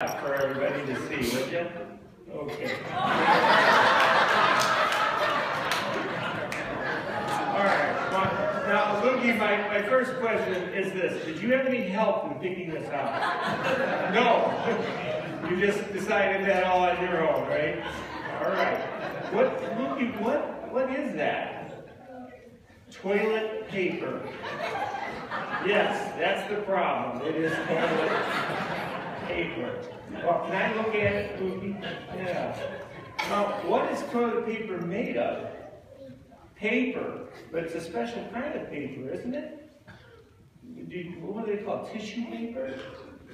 for everybody to see, would you? Okay. All right. Now, Lukey, my, my first question is this. Did you have any help in picking this out? No. You just decided that all on your own, right? All right. What, Lukey, what, what is that? Toilet paper. Yes, that's the problem. It is toilet paper. Well, can I look at it, Yeah. Now, what is toilet paper made of? Paper, but it's a special kind of paper, isn't it? What do they call? Tissue paper,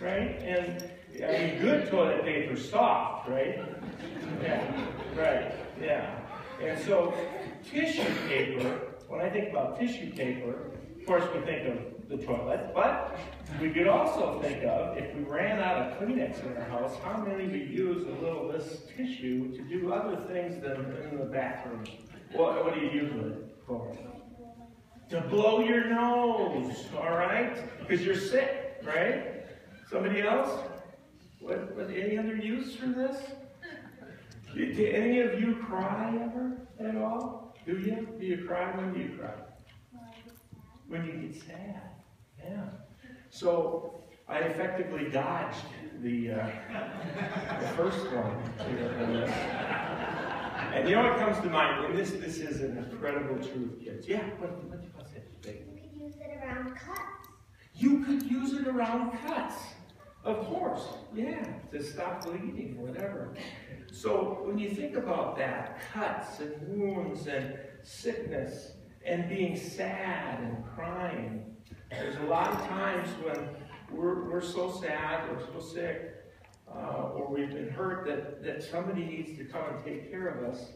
right? And I mean, good toilet paper, soft, right? Yeah, right, yeah. And so, tissue paper. When I think about tissue paper, of course we think of the toilet, but we could also think of, if we ran out of Kleenex in our house, how many would use a little of this tissue to do other things than in the bathroom? What, what do you use it for? To blow your nose, all right? Because you're sick, right? Somebody else? What, what, any other use for this? Do any of you cry ever at all? Do you? Do you cry? When do you cry? You sad. Yeah. So I effectively dodged the, uh, the first one. And you know what comes to mind? And this this is an incredible truth, kids. Yeah, what, what, what's it? You could use it around cuts. You could use it around cuts. Of course, yeah, to stop bleeding, or whatever. So when you think about that, cuts and wounds and sickness and being sad and crying, there's a lot of times when we're, we're so sad or so sick uh, or we've been hurt that, that somebody needs to come and take care of us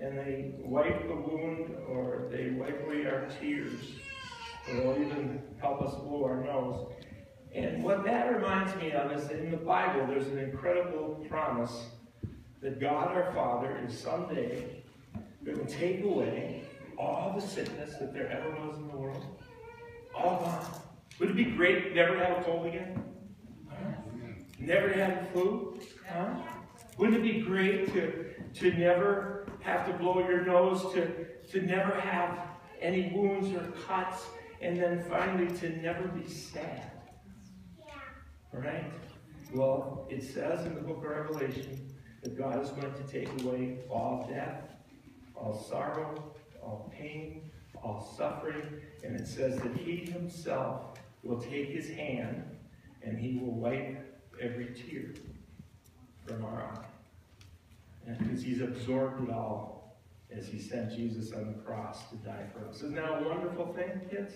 and they wipe the wound or they wipe away our tears or they'll even help us blow our nose. And what that reminds me of is that in the Bible, there's an incredible promise that God our Father is someday going to take away all the sickness that there ever was in the world. All gone. Would it be great never to have a cold again? Huh? Never to have the flu? Huh? Wouldn't it be great to, to never have to blow your nose, to, to never have any wounds or cuts, and then finally to never be sad? Right? Well, it says in the book of Revelation that God is going to take away all death, all sorrow, pain, all suffering, and it says that He Himself will take His hand and He will wipe every tear from our eye. Because He's absorbed it all as He sent Jesus on the cross to die for us. Isn't that a wonderful thing, kids?